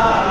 Ah!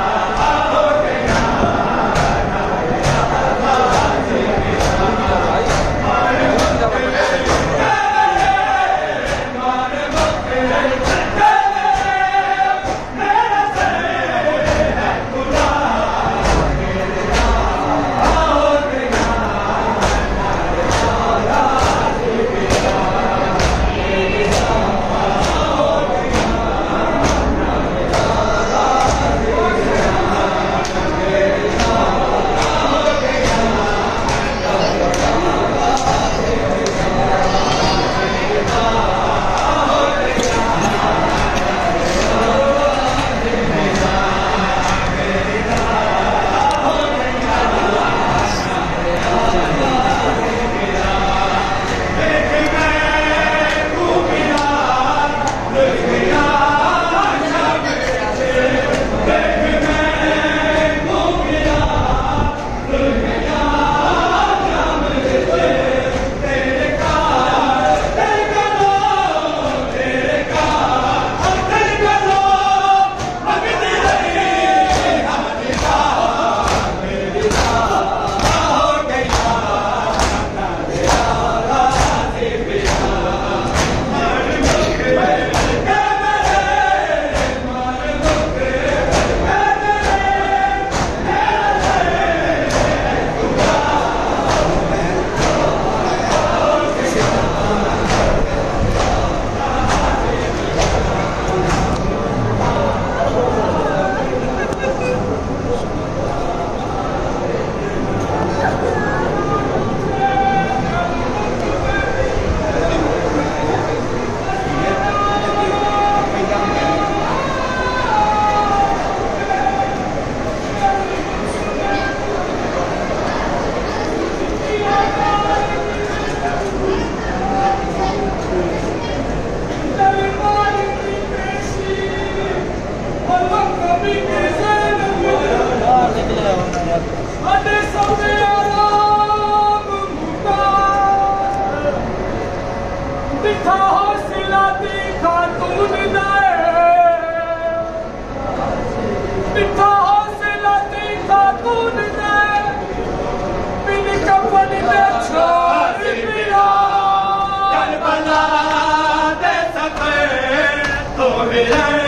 Yeah.